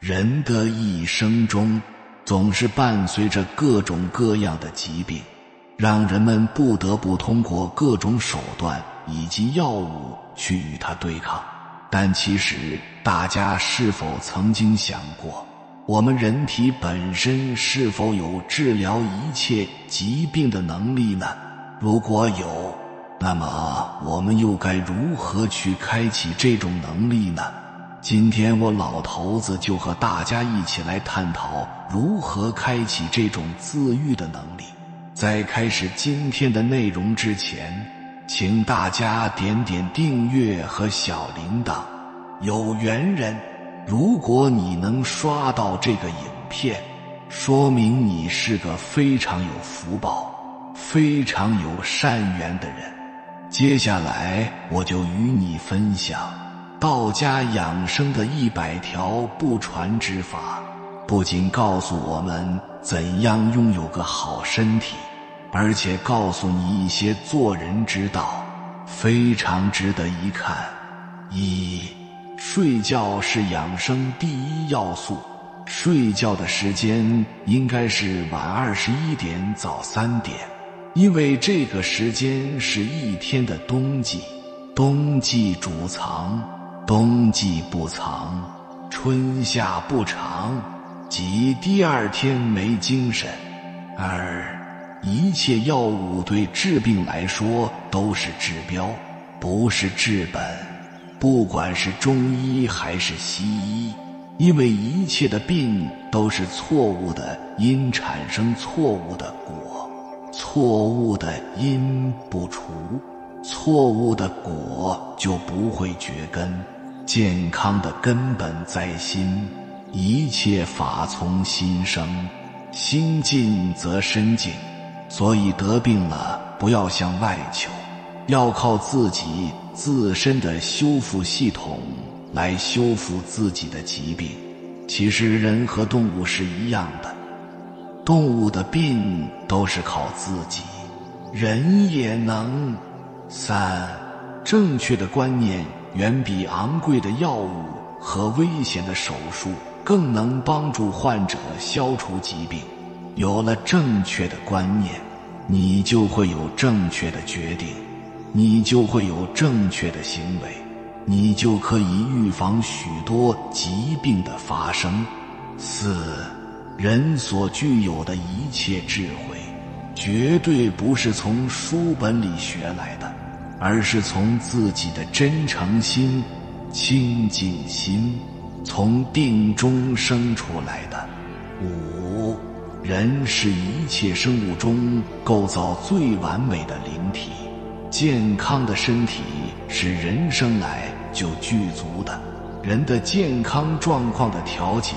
人的一生中，总是伴随着各种各样的疾病，让人们不得不通过各种手段以及药物去与它对抗。但其实，大家是否曾经想过，我们人体本身是否有治疗一切疾病的能力呢？如果有，那么我们又该如何去开启这种能力呢？今天我老头子就和大家一起来探讨如何开启这种自愈的能力。在开始今天的内容之前，请大家点点订阅和小铃铛。有缘人，如果你能刷到这个影片，说明你是个非常有福报、非常有善缘的人。接下来我就与你分享。道家养生的一百条不传之法，不仅告诉我们怎样拥有个好身体，而且告诉你一些做人之道，非常值得一看。一，睡觉是养生第一要素，睡觉的时间应该是晚二十一点，早三点，因为这个时间是一天的冬季，冬季主藏。冬季不藏，春夏不长，即第二天没精神。二，一切药物对治病来说都是治标，不是治本。不管是中医还是西医，因为一切的病都是错误的因产生错误的果，错误的因不除，错误的果就不会绝根。健康的根本在心，一切法从心生，心静则身静。所以得病了，不要向外求，要靠自己自身的修复系统来修复自己的疾病。其实人和动物是一样的，动物的病都是靠自己，人也能。三，正确的观念。远比昂贵的药物和危险的手术更能帮助患者消除疾病。有了正确的观念，你就会有正确的决定，你就会有正确的行为，你就可以预防许多疾病的发生。四，人所具有的一切智慧，绝对不是从书本里学来的。而是从自己的真诚心、清净心，从定中生出来的。五，人是一切生物中构造最完美的灵体，健康的身体是人生来就具足的。人的健康状况的调节，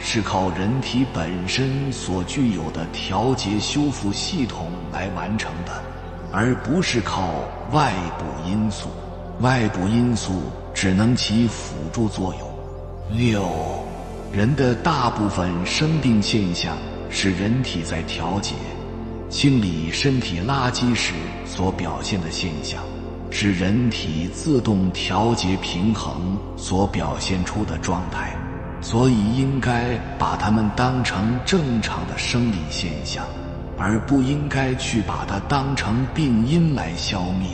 是靠人体本身所具有的调节修复系统来完成的。而不是靠外部因素，外部因素只能起辅助作用。六，人的大部分生病现象是人体在调节、清理身体垃圾时所表现的现象，是人体自动调节平衡所表现出的状态，所以应该把它们当成正常的生理现象。而不应该去把它当成病因来消灭，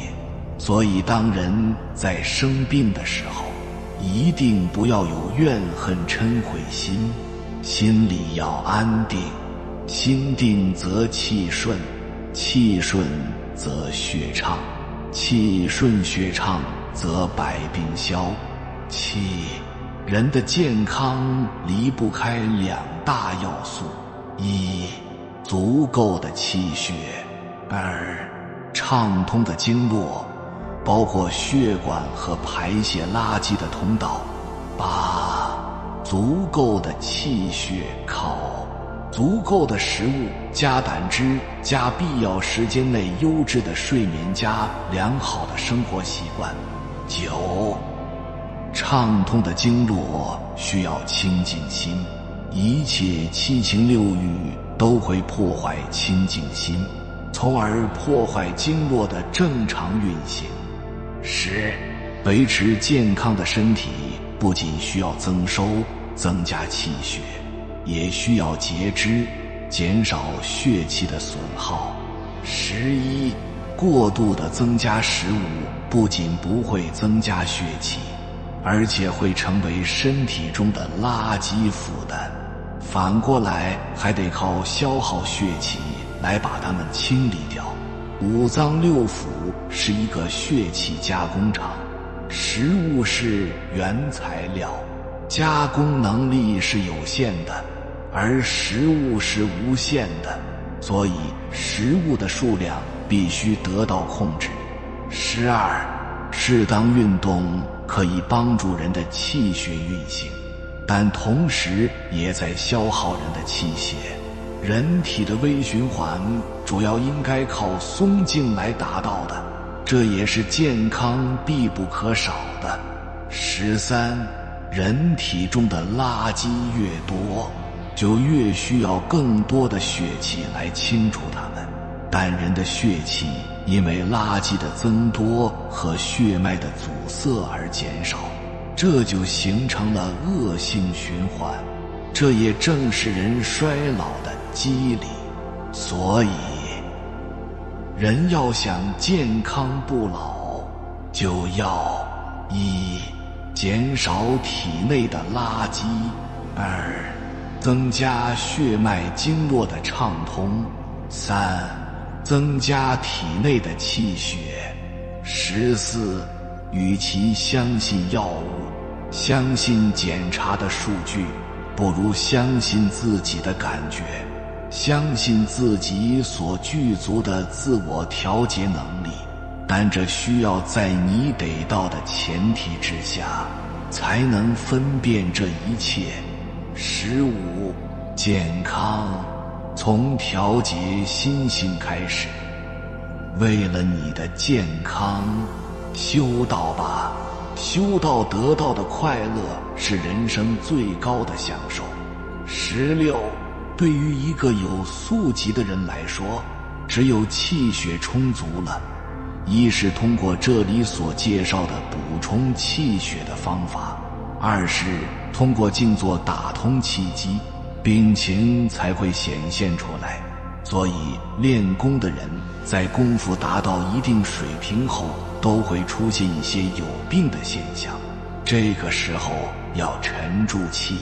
所以当人在生病的时候，一定不要有怨恨嗔悔心，心里要安定，心定则气顺，气顺则血畅，气顺血畅则百病消。七，人的健康离不开两大要素，一。足够的气血，二畅通的经络，包括血管和排泄垃圾的通道。八足够的气血靠足够的食物加胆汁加必要时间内优质的睡眠加良好的生活习惯。九畅通的经络需要清净心，一切七情六欲。都会破坏清净心，从而破坏经络的正常运行。十，维持健康的身体不仅需要增收，增加气血，也需要节制，减少血气的损耗。十一，过度的增加食物不仅不会增加血气，而且会成为身体中的垃圾负担。反过来，还得靠消耗血气来把它们清理掉。五脏六腑是一个血气加工厂，食物是原材料，加工能力是有限的，而食物是无限的。所以，食物的数量必须得到控制。十二，适当运动可以帮助人的气血运行，但同时也在消耗人的气血。人体的微循环主要应该靠松静来达到的，这也是健康必不可少的。十三，人体中的垃圾越多。就越需要更多的血气来清除它们，但人的血气因为垃圾的增多和血脉的阻塞而减少，这就形成了恶性循环。这也正是人衰老的机理。所以，人要想健康不老，就要一减少体内的垃圾，二。增加血脉经络的畅通，三，增加体内的气血。十四，与其相信药物，相信检查的数据，不如相信自己的感觉，相信自己所具足的自我调节能力。但这需要在你得到的前提之下，才能分辨这一切。十五，健康从调节心性开始。为了你的健康，修道吧。修道得到的快乐是人生最高的享受。十六，对于一个有素疾的人来说，只有气血充足了，一是通过这里所介绍的补充气血的方法。二是通过静坐打通气机，病情才会显现出来。所以练功的人在功夫达到一定水平后，都会出现一些有病的现象。这个时候要沉住气，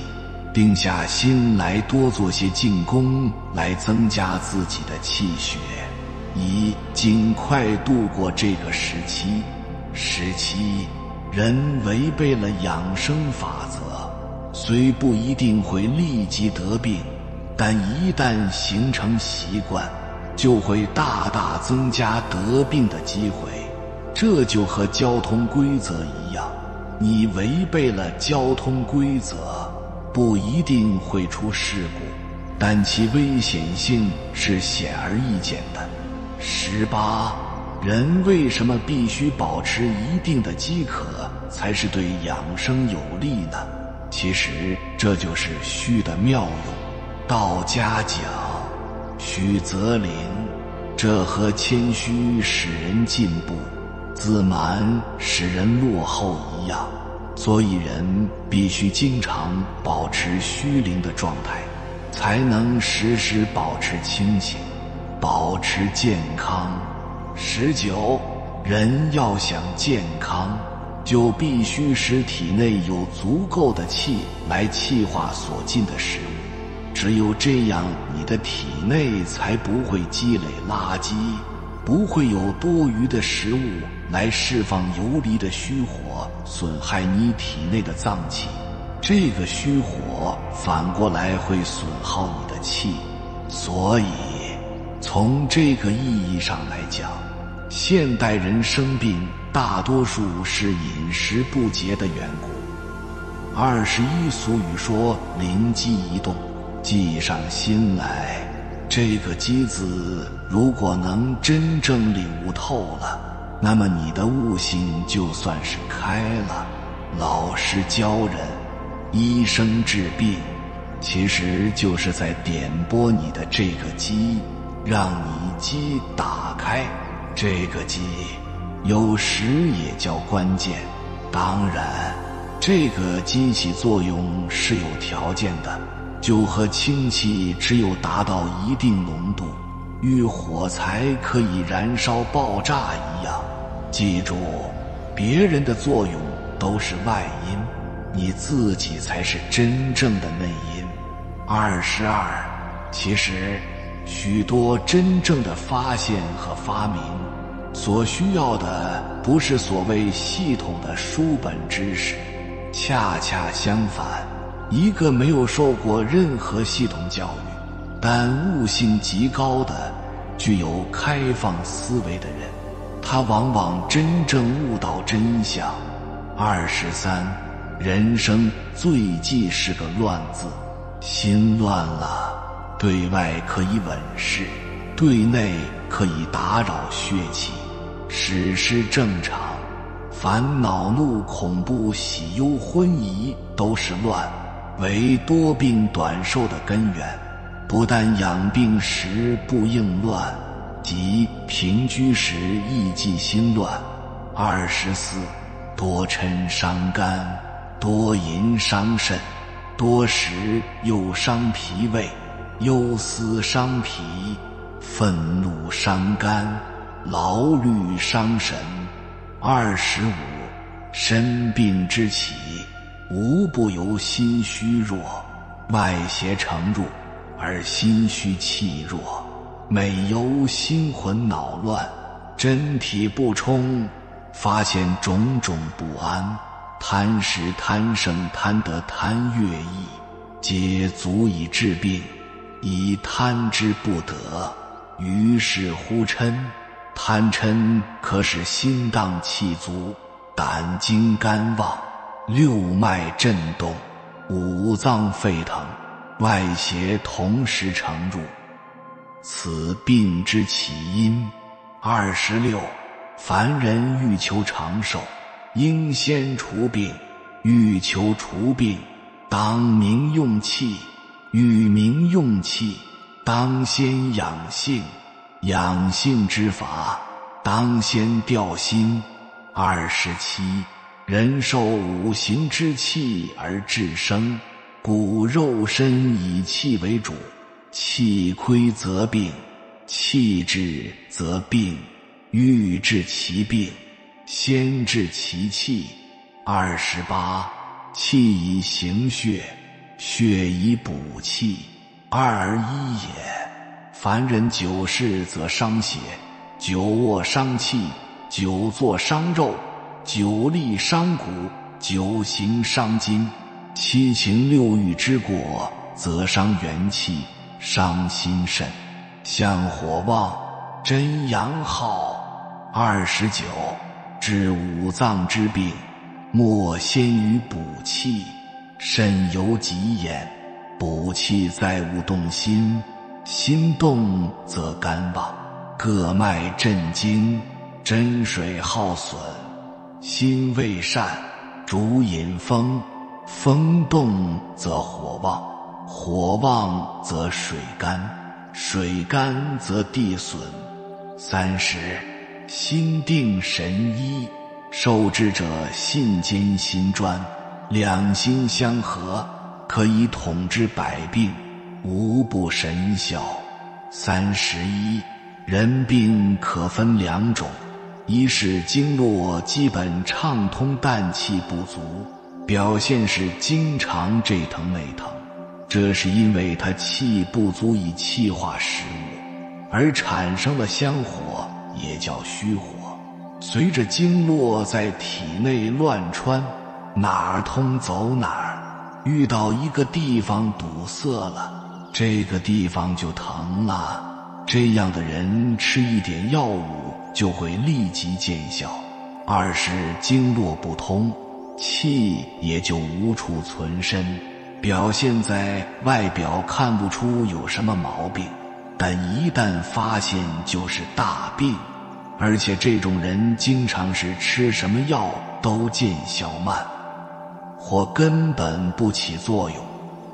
定下心来，多做些静功，来增加自己的气血，以尽快度过这个时期。时期。人违背了养生法则，虽不一定会立即得病，但一旦形成习惯，就会大大增加得病的机会。这就和交通规则一样，你违背了交通规则，不一定会出事故，但其危险性是显而易见的。十八。人为什么必须保持一定的饥渴，才是对养生有利呢？其实这就是虚的妙用。道家讲“虚则灵”，这和谦虚使人进步，自满使人落后一样。所以人必须经常保持虚灵的状态，才能时时保持清醒，保持健康。十九，人要想健康，就必须使体内有足够的气来气化所进的食物。只有这样，你的体内才不会积累垃圾，不会有多余的食物来释放游离的虚火，损害你体内的脏器。这个虚火反过来会损耗你的气，所以从这个意义上来讲。现代人生病，大多数是饮食不节的缘故。二十一俗语说：“灵机一动，计上心来。”这个“机”字，如果能真正领悟透了，那么你的悟性就算是开了。老师教人，医生治病，其实就是在点拨你的这个机，让你机打开。这个机，有时也叫关键。当然，这个机起作用是有条件的，就和氢气只有达到一定浓度，遇火才可以燃烧爆炸一样。记住，别人的作用都是外因，你自己才是真正的内因。二十二，其实许多真正的发现和发明，所需要的不是所谓系统的书本知识，恰恰相反，一个没有受过任何系统教育，但悟性极高的、具有开放思维的人，他往往真正悟到真相。二十三，人生最忌是个乱字。心乱了，对外可以稳势，对内可以打扰血气，使失正常。烦恼、怒、恐怖、喜忧、昏疑，都是乱，为多病短寿的根源。不但养病时不应乱，即平居时亦忌心乱。二十四，多嗔伤肝，多淫伤肾。多食又伤脾胃，忧思伤脾，愤怒伤肝，劳虑伤神。二十五，身病之起，无不由心虚弱，外邪乘入，而心虚气弱，每由心魂恼乱，真体不充，发现种种不安。贪食、贪生、贪得、贪悦意，皆足以治病。以贪之不得，于是乎嗔。贪嗔可使心荡气足，胆经肝旺，六脉震动，五脏沸腾，外邪同时乘入，此病之起因。二十六，凡人欲求长寿。应先除病，欲求除病，当明用气；欲明用气，当先养性。养性之法，当先调心。二十七，人受五行之气而致生，故肉身以气为主，气亏则病，气滞则病，欲治其病。先治其气，二十八，气以行血，血以补气，二而一也。凡人久视则伤血，久卧伤气，久坐伤肉，久立伤骨，久行伤筋。七情六欲之果，则伤元气，伤心肾。向火旺，真阳耗。二十九。治五脏之病，莫先于补气。肾由己焉，补气再勿动心，心动则肝旺，各脉震惊，真水耗损。心未善，主引风，风动则火旺，火旺则水干，水干则地损。三十。心定神一，受之者信坚心专，两心相合，可以统治百病，无不神效。三十一，人病可分两种，一是经络基本畅通，但气不足，表现是经常这疼那疼，这是因为他气不足以气化食物，而产生了香火。也叫虚火，随着经络在体内乱穿，哪儿通走哪儿。遇到一个地方堵塞了，这个地方就疼了。这样的人吃一点药物就会立即见效。二是经络不通，气也就无处存身，表现在外表看不出有什么毛病。但一旦发现，就是大病，而且这种人经常是吃什么药都见效慢，或根本不起作用。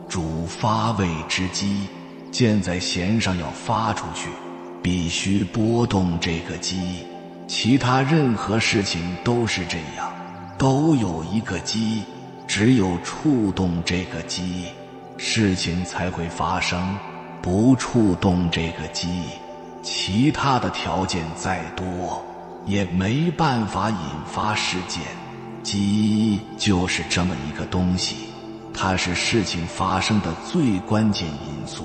主发胃之机，箭在弦上要发出去，必须拨动这个机。其他任何事情都是这样，都有一个机，只有触动这个机，事情才会发生。不触动这个机，其他的条件再多，也没办法引发事件。机就是这么一个东西，它是事情发生的最关键因素。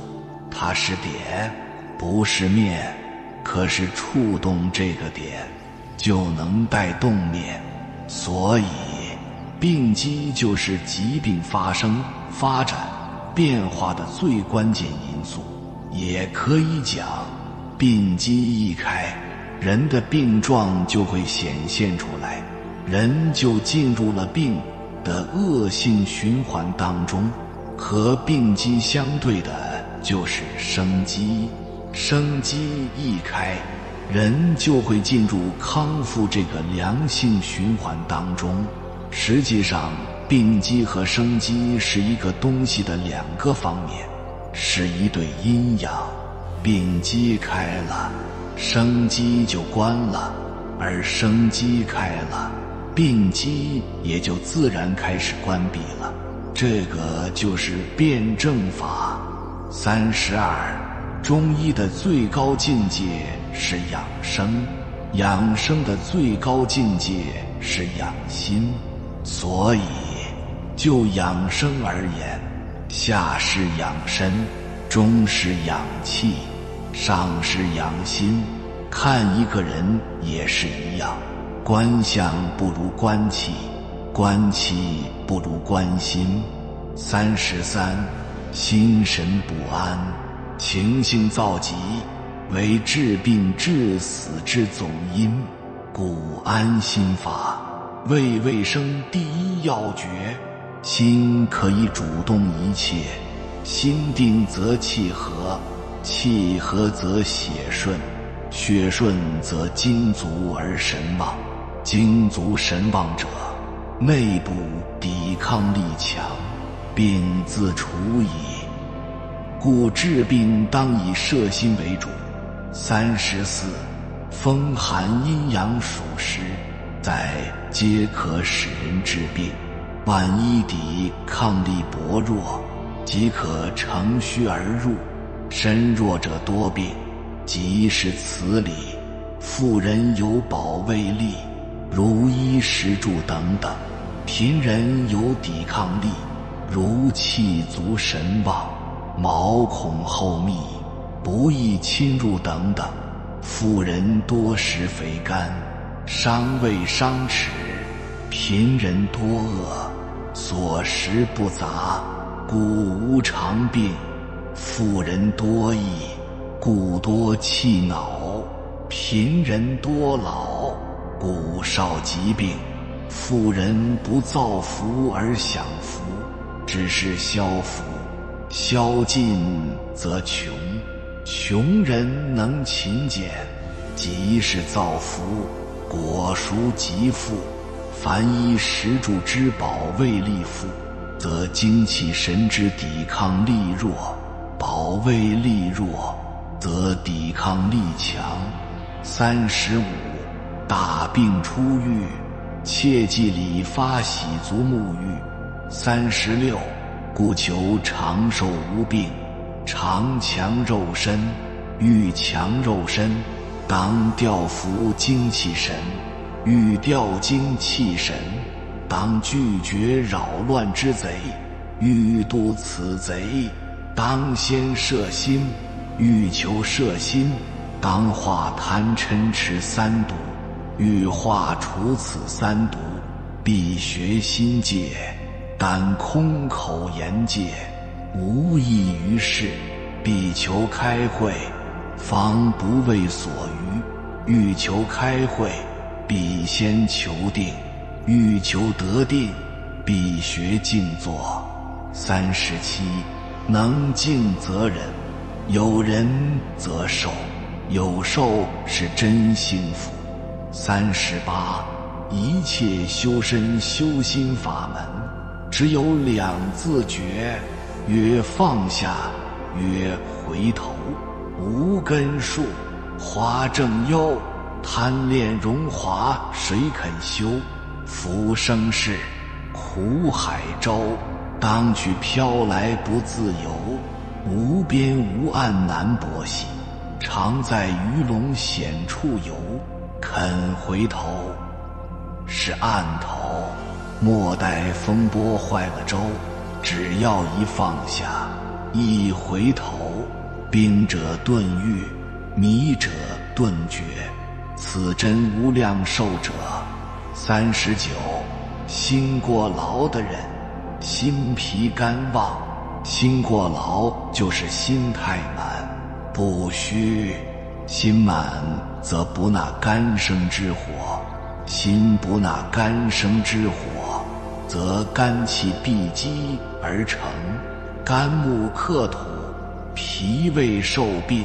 它是点，不是面。可是触动这个点，就能带动面。所以，病机就是疾病发生、发展、变化的最关键因素。也可以讲，病机一开，人的病状就会显现出来，人就进入了病的恶性循环当中。和病机相对的就是生机，生机一开，人就会进入康复这个良性循环当中。实际上，病机和生机是一个东西的两个方面。是一对阴阳，病机开了，生机就关了；而生机开了，病机也就自然开始关闭了。这个就是辩证法。三十二，中医的最高境界是养生，养生的最高境界是养心。所以，就养生而言。下是养身，中是养气，上是养心。看一个人也是一样，观相不如观气，观气不如观心。三十三，心神不安，情性躁急，为治病致死之总因。故安心法为卫生第一要诀。心可以主动一切，心定则气和，气和则血顺，血顺则精足而神旺，精足神旺者，内部抵抗力强，病自除矣。故治病当以摄心为主。三十四，风寒阴阳属实，在皆可使人治病。万一抵抗力薄弱，即可乘虚而入。身弱者多病，即是此理。妇人有保卫力，如衣食住等等；贫人有抵抗力，如气足神旺、毛孔厚密、不易侵入等等。妇人多食肥甘，伤胃伤齿；贫人多饿。所食不杂，故无常病；富人多益，故多气恼；贫人多老，故少疾病。富人不造福而享福，只是消福；消尽则穷。穷人能勤俭，即是造福，果熟即富。凡衣食住之保卫力富，则精气神之抵抗力弱；保卫力弱，则抵抗力强。三十五，大病初愈，切忌理发洗足沐浴。三十六，故求长寿无病，常强肉身。欲强肉身，当调服精气神。欲调精气神，当拒绝扰乱之贼；欲度此贼，当先摄心；欲求摄心，当化贪嗔痴三毒；欲化除此三毒，必学心戒，但空口言戒，无益于事。必求开会，方不为所余；欲求开会。必先求定，欲求得定，必学静坐。三十七，能静则忍，有忍则寿，有寿是真幸福。三十八，一切修身修心法门，只有两字诀：曰放下，曰回头。无根树，花正幽。贪恋荣华，谁肯修？浮生事，苦海舟，当去飘来不自由。无边无岸难泊兮，常在鱼龙险处游。肯回头，是岸头。莫待风波坏了舟，只要一放下，一回头，兵者顿愈，迷者顿觉。此真无量寿者。三十九，心过劳的人，心疲肝旺。心过劳就是心太满，不虚。心满则不纳肝生之火，心不纳肝生之火，则肝气闭积而成，肝木克土，脾胃受病，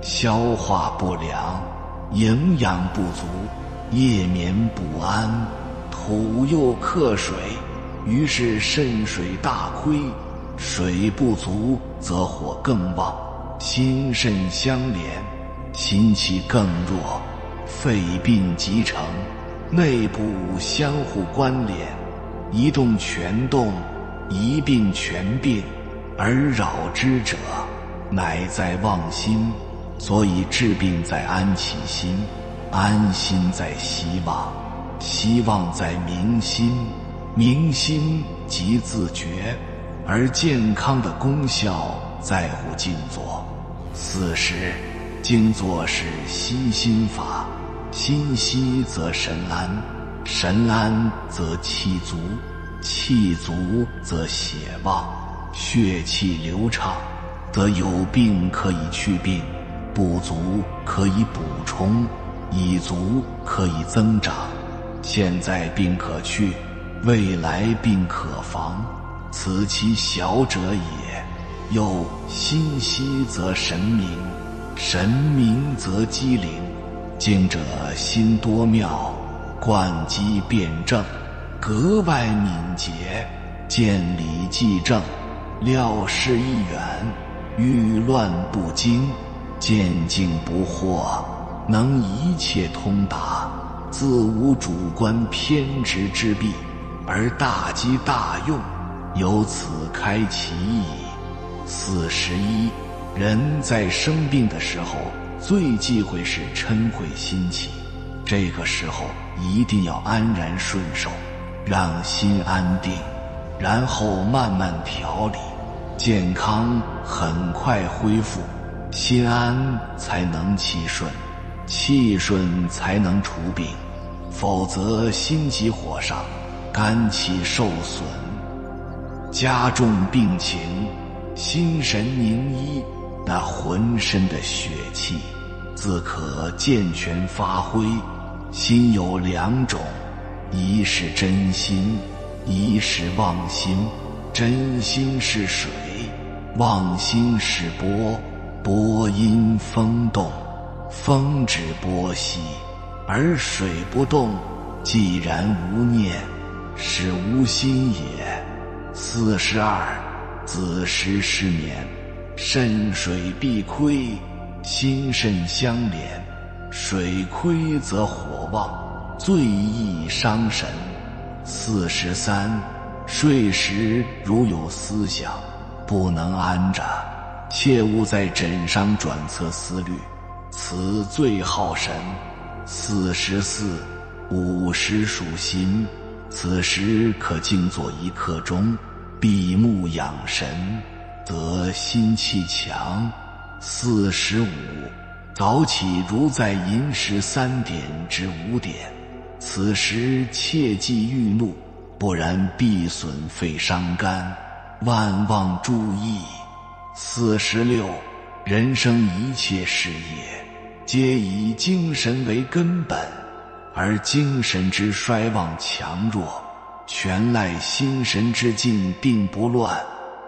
消化不良，营养不足，夜眠不安，土又克水，于是肾水大亏。水不足则火更旺，心肾相连，心气更弱，肺病即成，内部相互关联，一动全动，一病全病，而扰之者，乃在妄心。所以治病在安其心，安心在希望，希望在明心，明心即自觉。而健康的功效在乎静坐。四十，静坐是息心法，心息则神安，神安则气足，气足则血旺，血气流畅，则有病可以去病，不足可以补充，已足可以增长。现在病可去，未来病可防。此其小者也。又心息则神明，神明则机灵。静者心多妙，贯机辩证，格外敏捷，见理即正，料事一远，遇乱不惊，见境不惑，能一切通达，自无主观偏执之弊，而大机大用。由此开其意。四十一，人在生病的时候，最忌讳是嗔恚心起。这个时候一定要安然顺受，让心安定，然后慢慢调理，健康很快恢复。心安才能气顺，气顺才能除病，否则心急火上，肝气受损。加重病情，心神凝一，那浑身的血气自可健全发挥。心有两种，一是真心，一是妄心。真心是水，妄心是波。波因风动，风止波息，而水不动，既然无念，是无心也。四十二，子时失眠，肾水必亏，心肾相连，水亏则火望，最易伤神。四十三，睡时如有思想，不能安着，切勿在枕上转侧思虑，此最耗神。四十四，午时属心。此时可静坐一刻钟，闭目养神，则心气强。四十五，早起如在寅时三点至五点，此时切忌欲怒，不然必损肺伤肝，万望注意。四十六，人生一切事业，皆以精神为根本。而精神之衰旺强弱，全赖心神之静定不乱。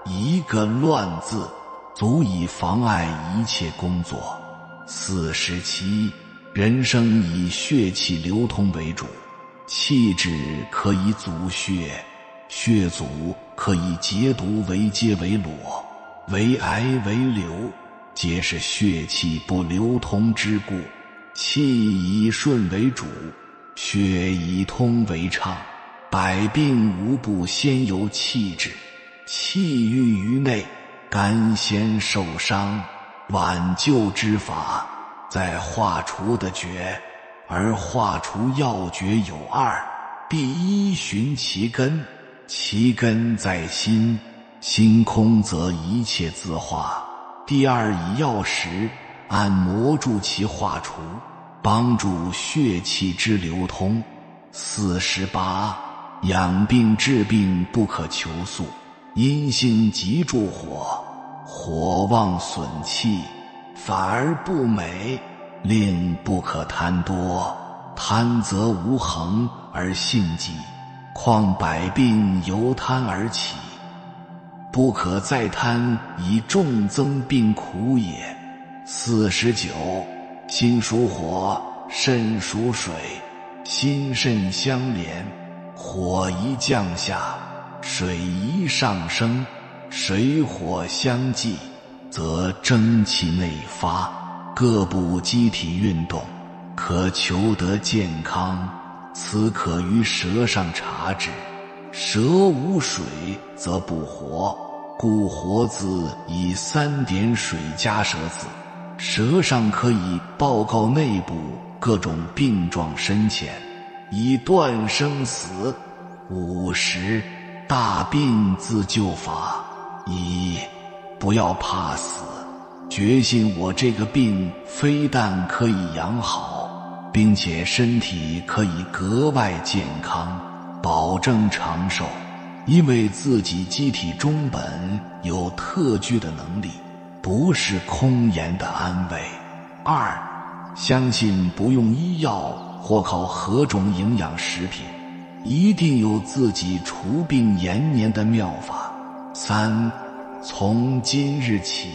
一个“乱”字，足以妨碍一切工作。四十七，人生以血气流通为主，气滞可以阻血，血阻可以结毒为结为裸，为癌为瘤，皆是血气不流通之故。气以顺为主，血以通为畅，百病无不先由气滞，气郁于内，肝先受伤。挽救之法，在化除的诀，而化除要诀有二：第一，寻其根，其根在心，心空则一切自化；第二，以药石按摩住其化除，帮助血气之流通。四十八，养病治病不可求速，阴性急助火。火旺损气，反而不美；令不可贪多，贪则无恒而性急。况百病由贪而起，不可再贪，以重增病苦也。四十九，心属火，肾属水，心肾相连，火一降下，水一上升。水火相济，则蒸气内发，各部机体运动，可求得健康。此可于舌上察之。舌无水则不活，故活字以三点水加舌字。舌上可以报告内部各种病状深浅，以断生死。五十大病自救法。一，不要怕死，决心我这个病非但可以养好，并且身体可以格外健康，保证长寿，因为自己机体中本有特具的能力，不是空言的安慰。二，相信不用医药或靠何种营养食品，一定有自己除病延年的妙法。三，从今日起，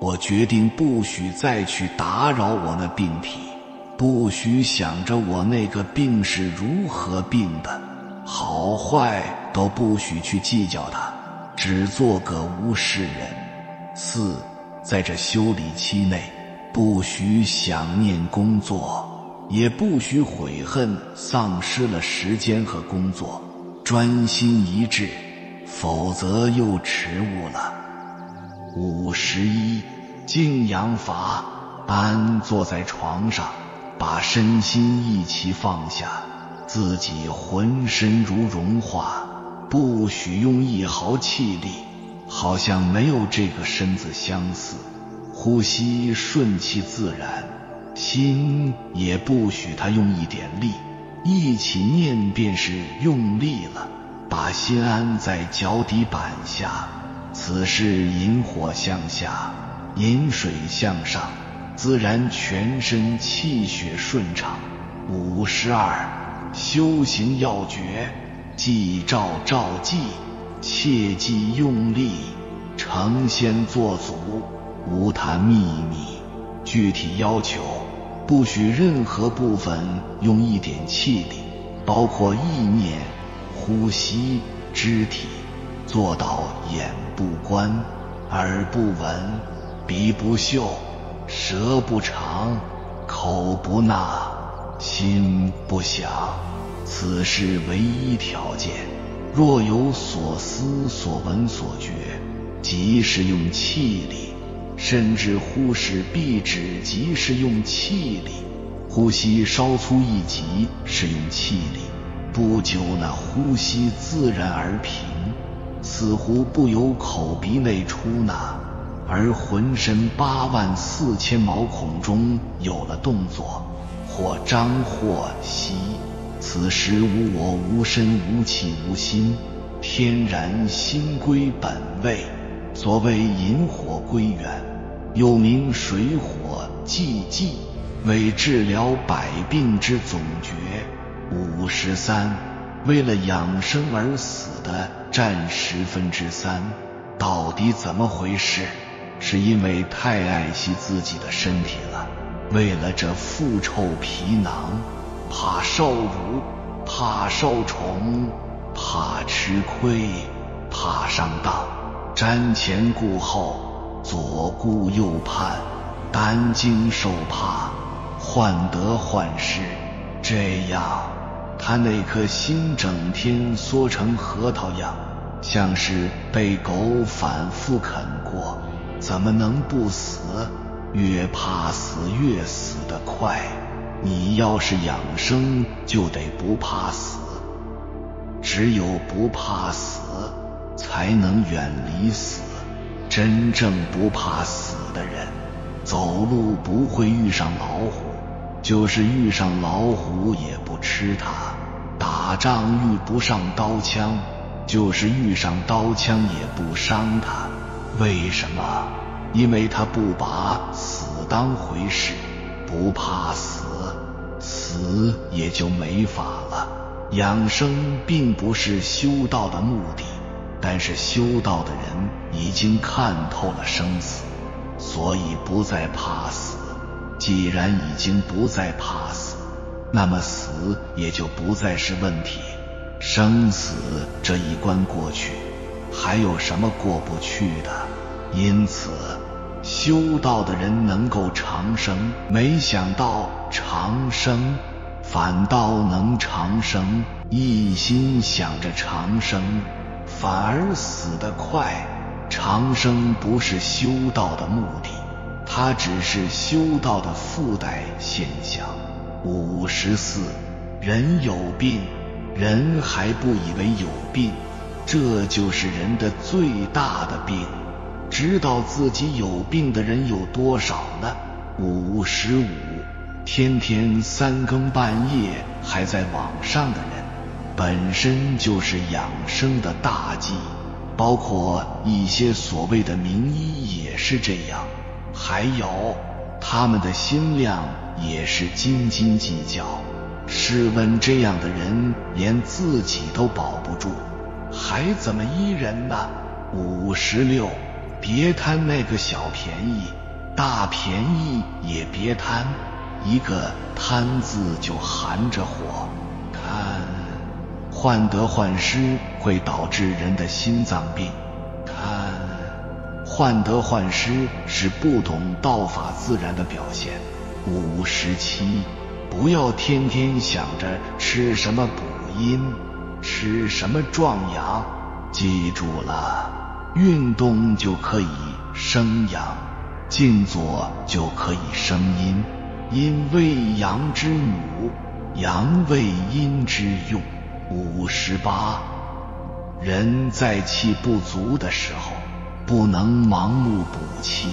我决定不许再去打扰我那病体，不许想着我那个病是如何病的，好坏都不许去计较它，只做个无事人。四，在这修理期内，不许想念工作，也不许悔恨丧失了时间和工作，专心一致。否则又迟误了。五十一，静养法，安坐在床上，把身心一齐放下，自己浑身如融化，不许用一毫气力，好像没有这个身子相似。呼吸顺其自然，心也不许他用一点力，一起念便是用力了。把心安在脚底板下，此事引火向下，引水向上，自然全身气血顺畅。五十二，修行要诀：记照照记，切记用力，成仙做祖，无谈秘密。具体要求：不许任何部分用一点气力，包括意念。呼吸、肢体，做到眼不观、耳不闻、鼻不嗅、舌不尝、口不纳、心不想，此是唯一条件。若有所思、所闻、所觉，即是用气力；甚至忽视闭止，即是用气力；呼吸稍粗一急，是用气力。不久，那呼吸自然而平，似乎不由口鼻内出纳，而浑身八万四千毛孔中有了动作，或张或吸。此时无我、无身、无气、无心，天然心归本位。所谓引火归元，又名水火既济，为治疗百病之总诀。五十三，为了养生而死的占十分之三，到底怎么回事？是因为太爱惜自己的身体了，为了这腐臭皮囊，怕受辱，怕受宠，怕吃亏，怕上当，瞻前顾后，左顾右盼，担惊受怕，患得患失，这样。他那颗心整天缩成核桃样，像是被狗反复啃过，怎么能不死？越怕死越死得快。你要是养生，就得不怕死。只有不怕死，才能远离死。真正不怕死的人，走路不会遇上老虎，就是遇上老虎也不吃它；打仗遇不上刀枪，就是遇上刀枪也不伤他。为什么？因为他不把死当回事，不怕死，死也就没法了。养生并不是修道的目的，但是修道的人已经看透了生死，所以不再怕死。既然已经不再怕死，那么死也就不再是问题。生死这一关过去，还有什么过不去的？因此，修道的人能够长生。没想到长生。反倒能长生，一心想着长生，反而死得快。长生不是修道的目的，它只是修道的附带现象。五十四，人有病，人还不以为有病，这就是人的最大的病。知道自己有病的人有多少呢？五十五。天天三更半夜还在网上的人，本身就是养生的大忌。包括一些所谓的名医也是这样。还有，他们的心量也是斤斤计较。试问这样的人，连自己都保不住，还怎么医人呢？五十六，别贪那个小便宜，大便宜也别贪。一个贪字就含着火，看患得患失会导致人的心脏病。看患得患失是不懂道法自然的表现。五十七，不要天天想着吃什么补阴，吃什么壮阳。记住了，运动就可以生阳，静坐就可以生阴。阴为阳之母，阳为阴之用。五十八，人在气不足的时候，不能盲目补气，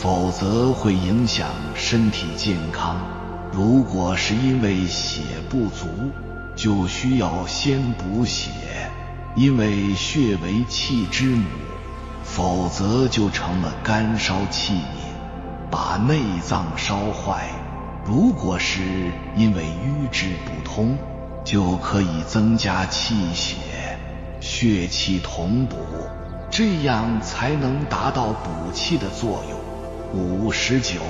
否则会影响身体健康。如果是因为血不足，就需要先补血，因为血为气之母，否则就成了干烧气敏。把内脏烧坏，如果是因为瘀滞不通，就可以增加气血，血气同补，这样才能达到补气的作用。五十九，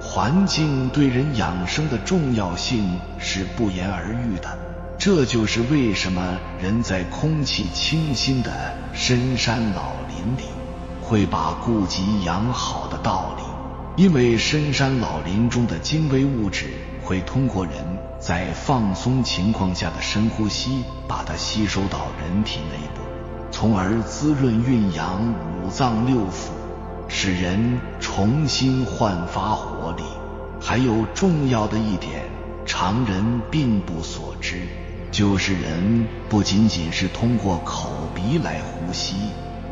环境对人养生的重要性是不言而喻的，这就是为什么人在空气清新的深山老林里，会把痼疾养好的道理。因为深山老林中的精微物质会通过人在放松情况下的深呼吸，把它吸收到人体内部，从而滋润运养五脏六腑，使人重新焕发活力。还有重要的一点，常人并不所知，就是人不仅仅是通过口鼻来呼吸，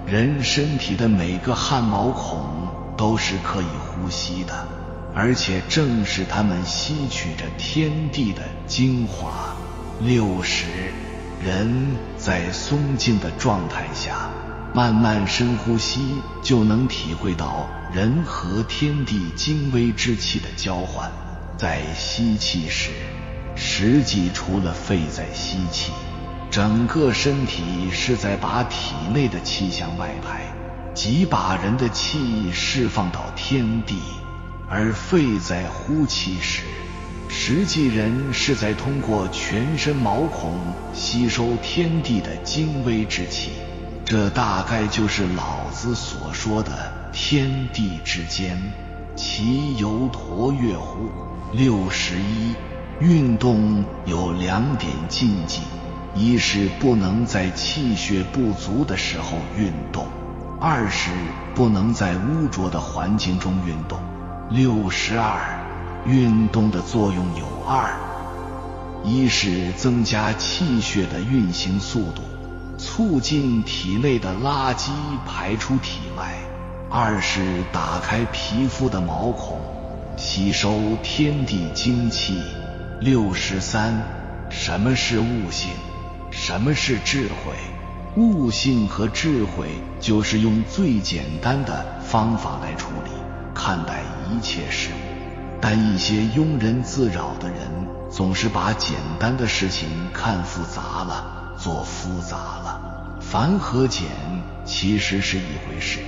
人身体的每个汗毛孔。都是可以呼吸的，而且正是他们吸取着天地的精华。六十，人在松静的状态下，慢慢深呼吸，就能体会到人和天地精微之气的交换。在吸气时，实际除了肺在吸气，整个身体是在把体内的气向外排。即把人的气释放到天地，而肺在呼气时，实际人是在通过全身毛孔吸收天地的精微之气。这大概就是老子所说的“天地之间，其犹橐越乎？”六十一，运动有两点禁忌：一是不能在气血不足的时候运动；二是不能在污浊的环境中运动。六十二，运动的作用有二：一是增加气血的运行速度，促进体内的垃圾排出体外；二是打开皮肤的毛孔，吸收天地精气。六十三，什么是悟性？什么是智慧？悟性和智慧就是用最简单的方法来处理、看待一切事物。但一些庸人自扰的人，总是把简单的事情看复杂了，做复杂了。繁和简其实是一回事，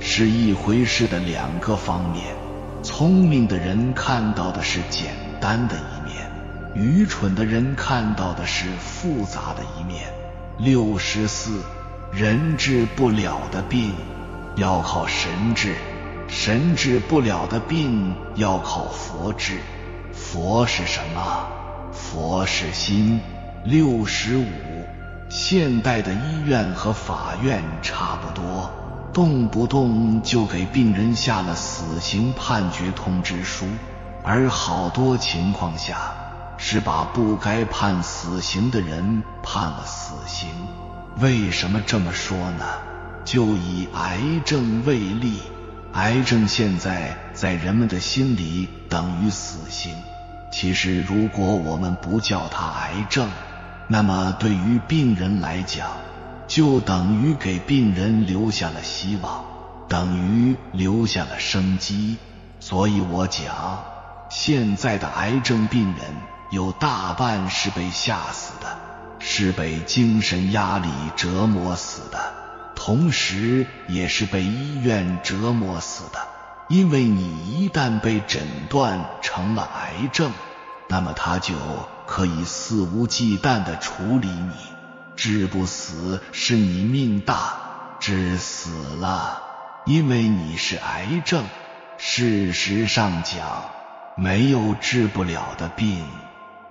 是一回事的两个方面。聪明的人看到的是简单的一面。愚蠢的人看到的是复杂的一面。六十四，人治不了的病，要靠神治；神治不了的病，要靠佛治。佛是什么？佛是心。六十五，现代的医院和法院差不多，动不动就给病人下了死刑判决通知书，而好多情况下。是把不该判死刑的人判了死刑。为什么这么说呢？就以癌症为例，癌症现在在人们的心里等于死刑。其实，如果我们不叫它癌症，那么对于病人来讲，就等于给病人留下了希望，等于留下了生机。所以我讲，现在的癌症病人。有大半是被吓死的，是被精神压力折磨死的，同时也是被医院折磨死的。因为你一旦被诊断成了癌症，那么他就可以肆无忌惮地处理你。治不死是你命大，治死了，因为你是癌症。事实上讲，没有治不了的病。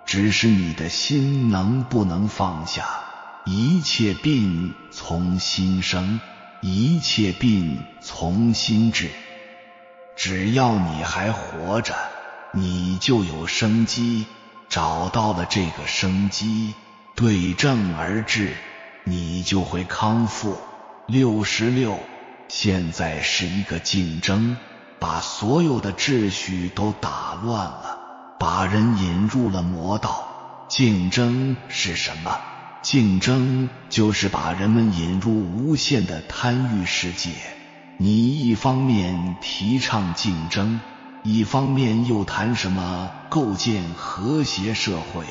只是你的心能不能放下？一切病从心生，一切病从心治。只要你还活着，你就有生机。找到了这个生机，对症而治，你就会康复。六十六，现在是一个竞争，把所有的秩序都打乱了。把人引入了魔道，竞争是什么？竞争就是把人们引入无限的贪欲世界。你一方面提倡竞争，一方面又谈什么构建和谐社会，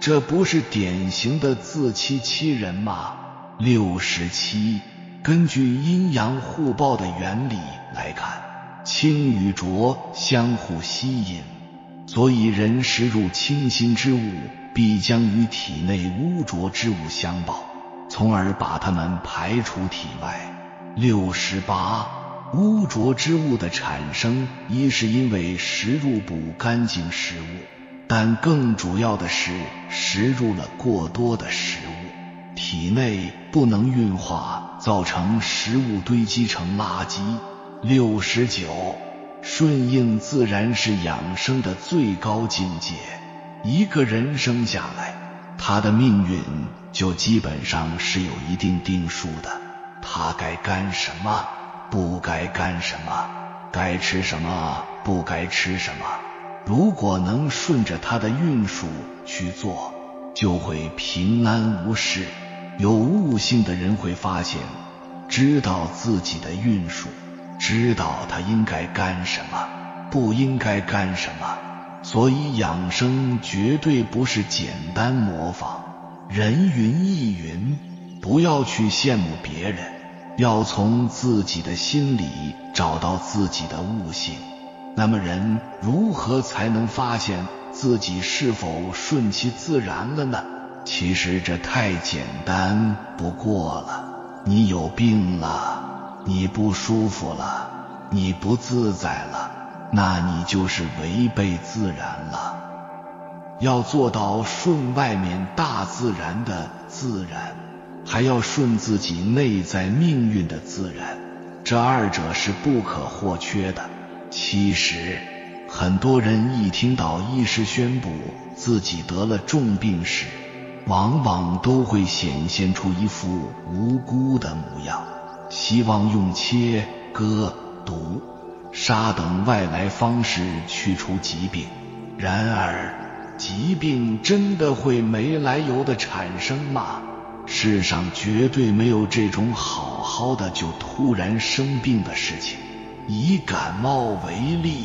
这不是典型的自欺欺人吗？六十七，根据阴阳互报的原理来看，清与浊相互吸引。所以，人食入清新之物，必将与体内污浊之物相报，从而把它们排出体外。六十八，污浊之物的产生，一是因为食入不干净食物，但更主要的是食入了过多的食物，体内不能运化，造成食物堆积成垃圾。六十九。顺应自然是养生的最高境界。一个人生下来，他的命运就基本上是有一定定数的。他该干什么，不该干什么，该吃什么，不该吃什么。如果能顺着他的运数去做，就会平安无事。有悟性的人会发现，知道自己的运数。知道他应该干什么，不应该干什么，所以养生绝对不是简单模仿。人云亦云，不要去羡慕别人，要从自己的心里找到自己的悟性。那么，人如何才能发现自己是否顺其自然了呢？其实这太简单不过了。你有病了。你不舒服了，你不自在了，那你就是违背自然了。要做到顺外面大自然的自然，还要顺自己内在命运的自然，这二者是不可或缺的。其实，很多人一听到医师宣布自己得了重病时，往往都会显现出一副无辜的模样，希望用切割、毒、杀等外来方式去除疾病。然而，疾病真的会没来由的产生吗？世上绝对没有这种好好的就突然生病的事情。以感冒为例，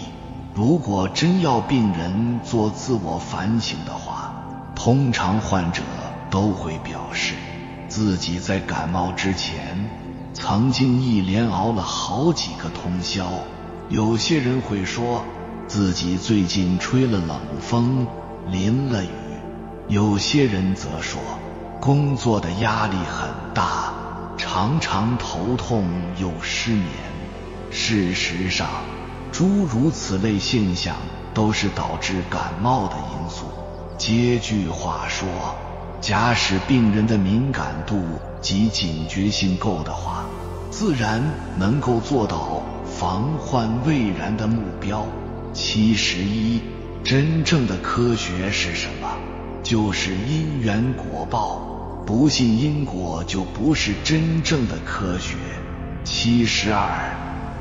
如果真要病人做自我反省的话。通常患者都会表示，自己在感冒之前曾经一连熬了好几个通宵。有些人会说自己最近吹了冷风、淋了雨。有些人则说工作的压力很大，常常头痛又失眠。事实上，诸如此类现象都是导致感冒的因素。接句话说，假使病人的敏感度及警觉性够的话，自然能够做到防患未然的目标。七十一，真正的科学是什么？就是因缘果报。不信因果，就不是真正的科学。七十二，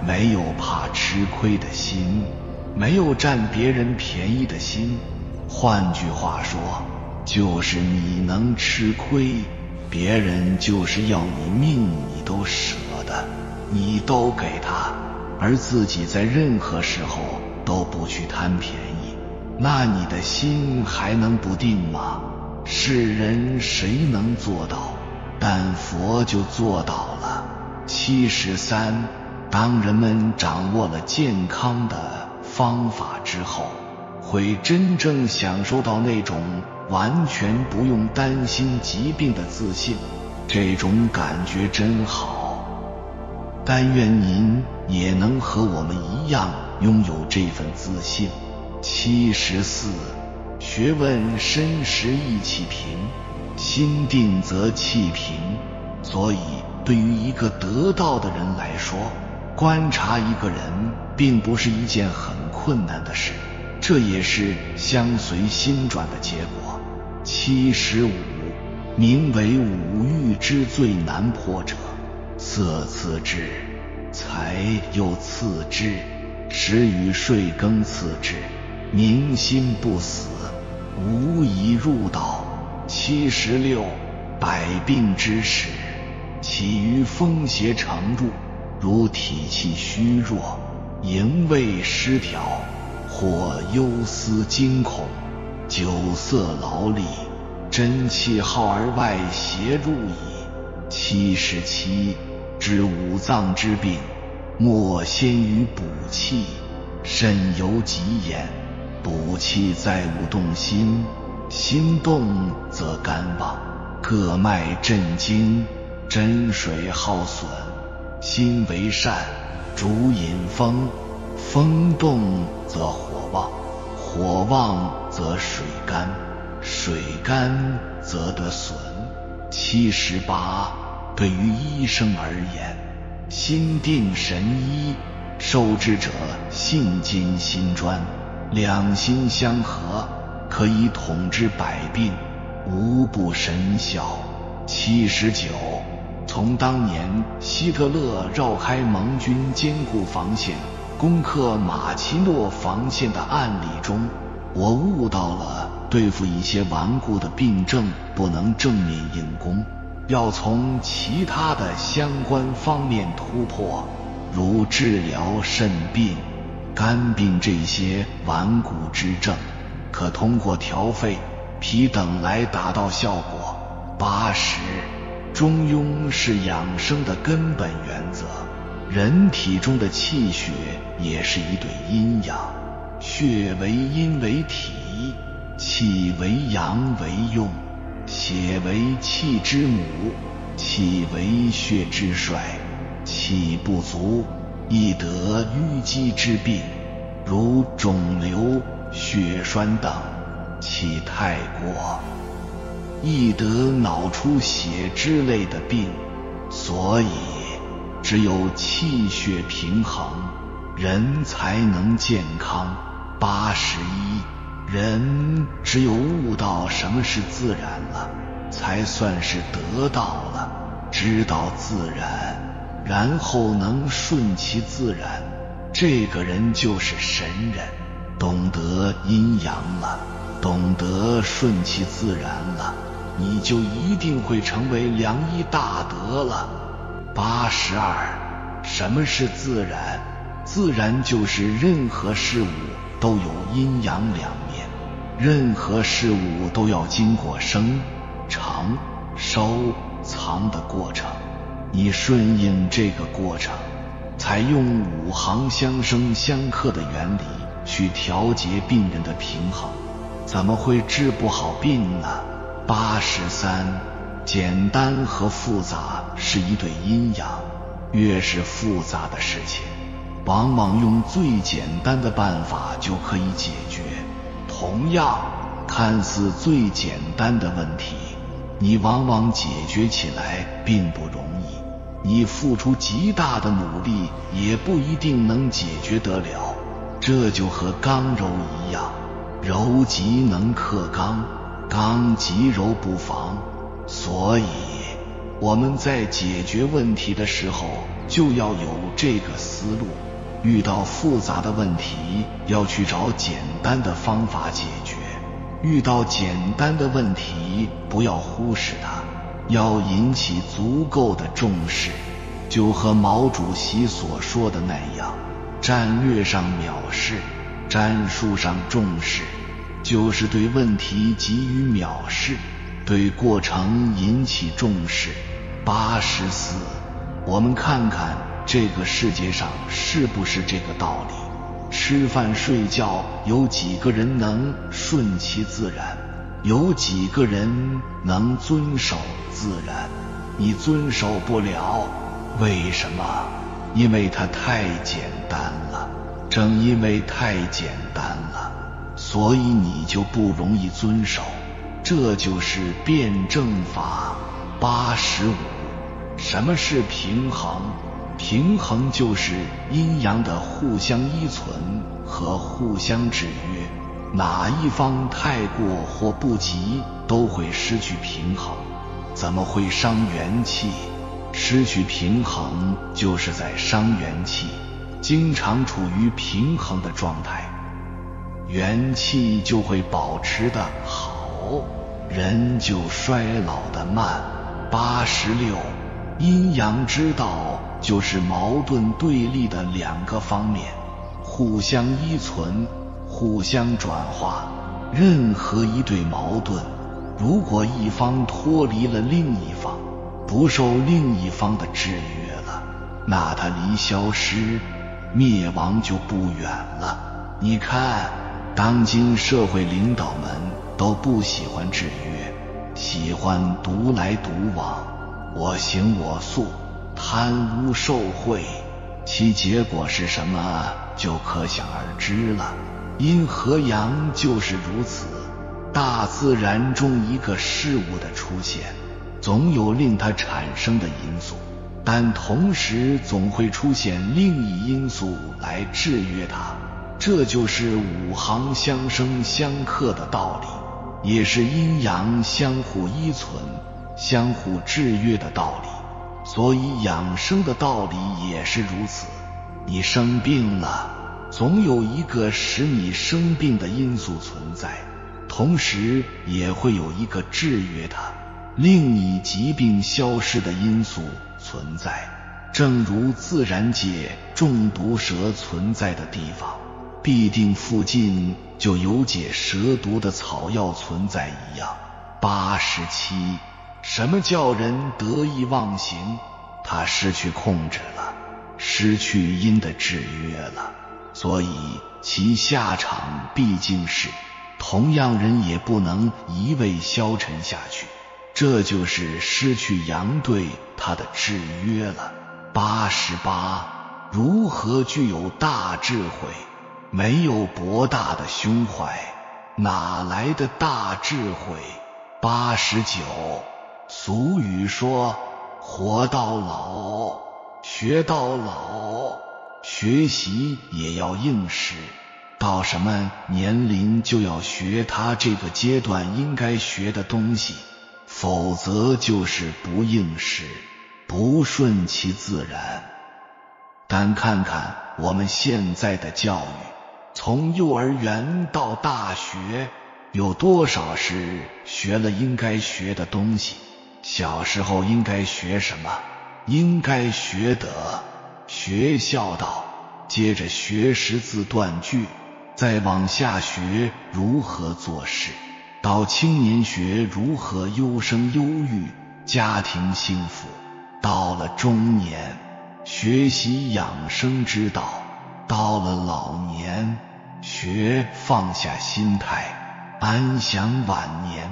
没有怕吃亏的心，没有占别人便宜的心。换句话说，就是你能吃亏，别人就是要你命，你都舍得，你都给他，而自己在任何时候都不去贪便宜，那你的心还能不定吗？世人谁能做到？但佛就做到了。七十三，当人们掌握了健康的方法之后。会真正享受到那种完全不用担心疾病的自信，这种感觉真好。但愿您也能和我们一样拥有这份自信。七十四，学问深时意气平，心定则气平。所以，对于一个得道的人来说，观察一个人并不是一件很困难的事。这也是相随心转的结果。七十五，名为五欲之最难破者，色次之，财又次之，食与睡更次之。明心不死，无以入道。七十六，百病之始，起于风邪成入，如体气虚弱，营卫失调。或忧思惊恐，酒色劳力，真气耗而外邪入矣。七十七，治五脏之病，莫先于补气。肾由己也，补气在无动心，心动则肝旺，各脉震惊，真水耗损。心为善，主引风。风动则火旺，火旺则水干，水干则得损。七十八，对于医生而言，心定神医，受之者信坚心专，两心相合，可以统治百病，无不神效。七十九，从当年希特勒绕开盟军坚固防线。攻克马奇诺防线的案例中，我悟到了对付一些顽固的病症不能正面硬攻，要从其他的相关方面突破，如治疗肾病、肝病这些顽固之症，可通过调肺、脾等来达到效果。八十，中庸是养生的根本原则。人体中的气血也是一对阴阳，血为阴为体，气为阳为用，血为气之母，气为血之帅。气不足，易得淤积之病，如肿瘤、血栓等。气太过？易得脑出血之类的病，所以只有气血平衡，人才能健康。八十一，人只有悟到什么是自然了，才算是得到了，知道自然。然后能顺其自然，这个人就是神人，懂得阴阳了，懂得顺其自然了，你就一定会成为良医大德了。八十二，什么是自然？自然就是任何事物都有阴阳两面，任何事物都要经过生、长、收、藏的过程。你顺应这个过程，采用五行相生相克的原理去调节病人的平衡，怎么会治不好病呢？八十三，简单和复杂是一对阴阳，越是复杂的事情，往往用最简单的办法就可以解决。同样，看似最简单的问题，你往往解决起来并不容易。你付出极大的努力，也不一定能解决得了。这就和刚柔一样，柔极能克刚，刚极柔不防。所以我们在解决问题的时候，就要有这个思路：遇到复杂的问题，要去找简单的方法解决；遇到简单的问题，不要忽视它。要引起足够的重视，就和毛主席所说的那样：战略上藐视，战术上重视，就是对问题给予藐视，对过程引起重视。八十四，我们看看这个世界上是不是这个道理？吃饭睡觉，有几个人能顺其自然？有几个人能遵守自然？你遵守不了，为什么？因为它太简单了。正因为太简单了，所以你就不容易遵守。这就是辩证法。八十五，什么是平衡？平衡就是阴阳的互相依存和互相制约。哪一方太过或不及，都会失去平衡。怎么会伤元气？失去平衡就是在伤元气。经常处于平衡的状态，元气就会保持的好，人就衰老的慢。八十六，阴阳之道就是矛盾对立的两个方面，互相依存。互相转化，任何一对矛盾，如果一方脱离了另一方，不受另一方的制约了，那他离消失、灭亡就不远了。你看，当今社会领导们都不喜欢制约，喜欢独来独往，我行我素，贪污受贿，其结果是什么，就可想而知了。阴和阳就是如此。大自然中一个事物的出现，总有令它产生的因素，但同时总会出现另一因素来制约它。这就是五行相生相克的道理，也是阴阳相互依存、相互制约的道理。所以养生的道理也是如此。你生病了。总有一个使你生病的因素存在，同时也会有一个制约它、令你疾病消失的因素存在。正如自然界中毒蛇存在的地方，必定附近就有解蛇毒的草药存在一样。八十七，什么叫人得意忘形？他失去控制了，失去阴的制约了。所以其下场毕竟是同样人也不能一味消沉下去，这就是失去阳对他的制约了。八十八，如何具有大智慧？没有博大的胸怀，哪来的大智慧？八十九，俗语说：“活到老，学到老。”学习也要应时，到什么年龄就要学他这个阶段应该学的东西，否则就是不应时，不顺其自然。但看看我们现在的教育，从幼儿园到大学，有多少是学了应该学的东西？小时候应该学什么？应该学得。学孝道，接着学识字断句，再往下学如何做事，到青年学如何优生优育，家庭幸福。到了中年，学习养生之道；到了老年，学放下心态，安享晚年。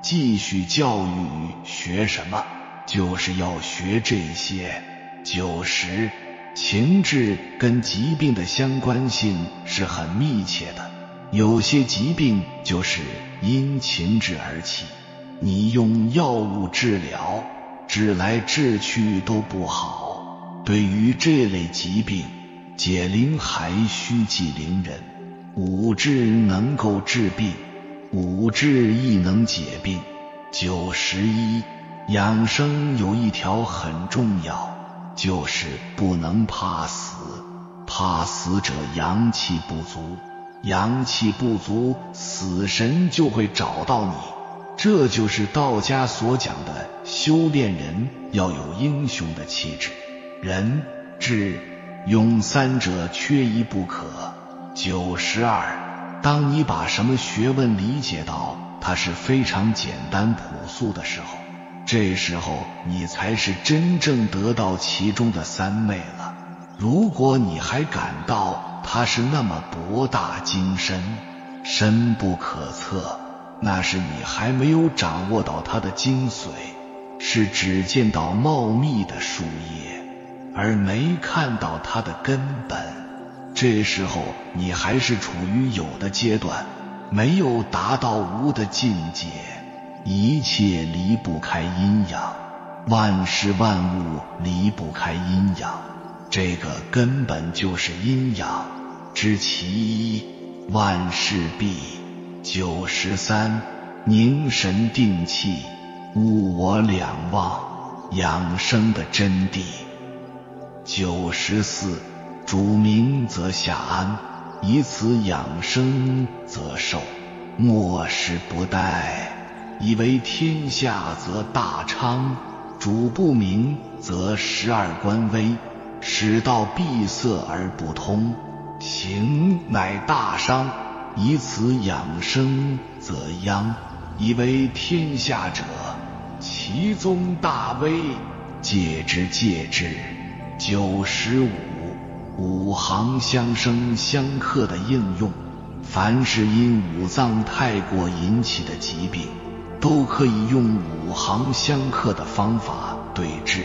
继续教育学什么？就是要学这些。九十。情志跟疾病的相关性是很密切的，有些疾病就是因情志而起。你用药物治疗，治来治去都不好。对于这类疾病，解铃还须系铃人。五治能够治病，五治亦能解病。九十一，养生有一条很重要。就是不能怕死，怕死者阳气不足，阳气不足，死神就会找到你。这就是道家所讲的修炼人要有英雄的气质，仁、智、勇三者缺一不可。九十二，当你把什么学问理解到它是非常简单朴素的时候。这时候，你才是真正得到其中的三昧了。如果你还感到它是那么博大精深、深不可测，那是你还没有掌握到它的精髓，是只见到茂密的树叶，而没看到它的根本。这时候，你还是处于有的阶段，没有达到无的境界。一切离不开阴阳，万事万物离不开阴阳，这个根本就是阴阳知其一，万事毕。九十三，凝神定气，物我两忘，养生的真谛。九十四，主明则下安，以此养生则寿，莫时不殆。以为天下则大昌，主不明则十二官微，使道闭塞而不通，行乃大伤。以此养生则殃。以为天下者，其宗大威，戒之戒之。九十五，五行相生相克的应用，凡是因五脏太过引起的疾病。都可以用五行相克的方法对治。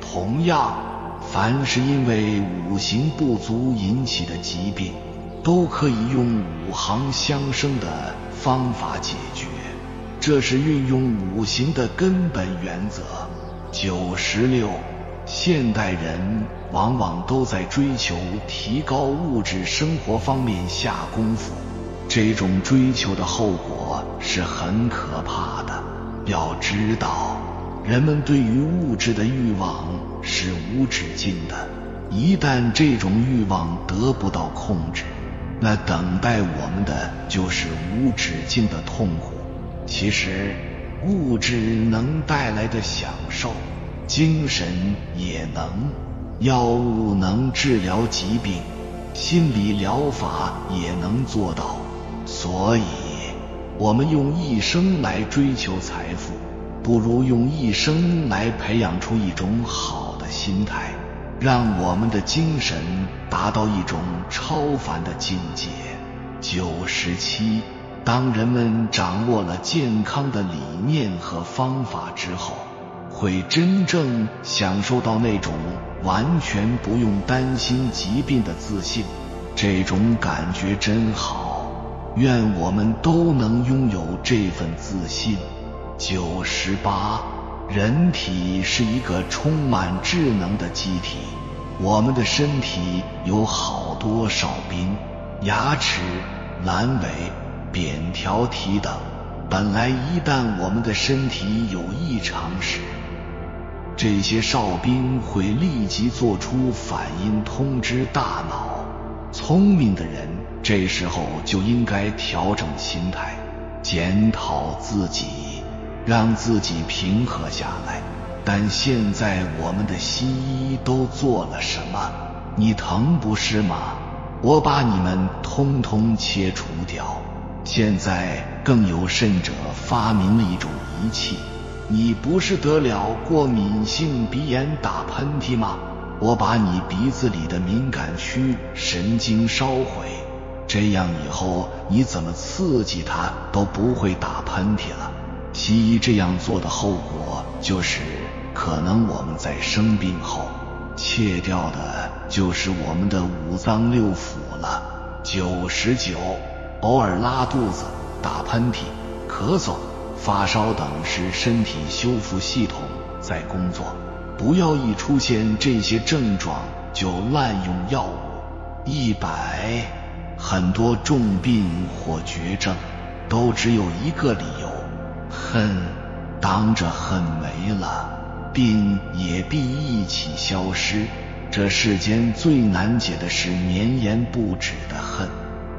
同样，凡是因为五行不足引起的疾病，都可以用五行相生的方法解决。这是运用五行的根本原则。九十六，现代人往往都在追求提高物质生活方面下功夫。这种追求的后果是很可怕的。要知道，人们对于物质的欲望是无止境的。一旦这种欲望得不到控制，那等待我们的就是无止境的痛苦。其实，物质能带来的享受，精神也能。药物能治疗疾病，心理疗法也能做到。所以，我们用一生来追求财富，不如用一生来培养出一种好的心态，让我们的精神达到一种超凡的境界。九十七，当人们掌握了健康的理念和方法之后，会真正享受到那种完全不用担心疾病的自信。这种感觉真好。愿我们都能拥有这份自信。九十八，人体是一个充满智能的机体，我们的身体有好多哨兵，牙齿、阑尾、扁条体等。本来，一旦我们的身体有异常时，这些哨兵会立即做出反应，通知大脑。聪明的人这时候就应该调整心态，检讨自己，让自己平和下来。但现在我们的西医都做了什么？你疼不是吗？我把你们通通切除掉。现在更有甚者，发明了一种仪器。你不是得了过敏性鼻炎打喷嚏吗？我把你鼻子里的敏感区神经烧毁，这样以后你怎么刺激它都不会打喷嚏了。西医这样做的后果就是，可能我们在生病后，切掉的就是我们的五脏六腑了。九十九。偶尔拉肚子、打喷嚏、咳嗽、发烧等是身体修复系统在工作，不要一出现这些症状就滥用药物。一百，很多重病或绝症都只有一个理由：恨。当这恨没了，病也必一起消失。这世间最难解的是绵延不止的恨。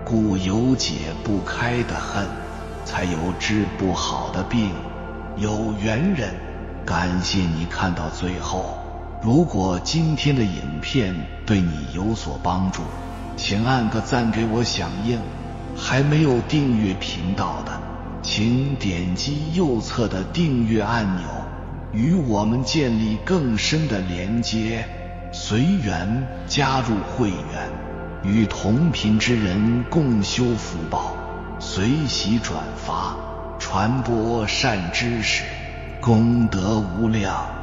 故有解不开的恨，才有治不好的病。有缘人，感谢你看到最后。如果今天的影片对你有所帮助，请按个赞给我响应。还没有订阅频道的，请点击右侧的订阅按钮，与我们建立更深的连接。随缘加入会员。与同频之人共修福报，随喜转发，传播善知识，功德无量。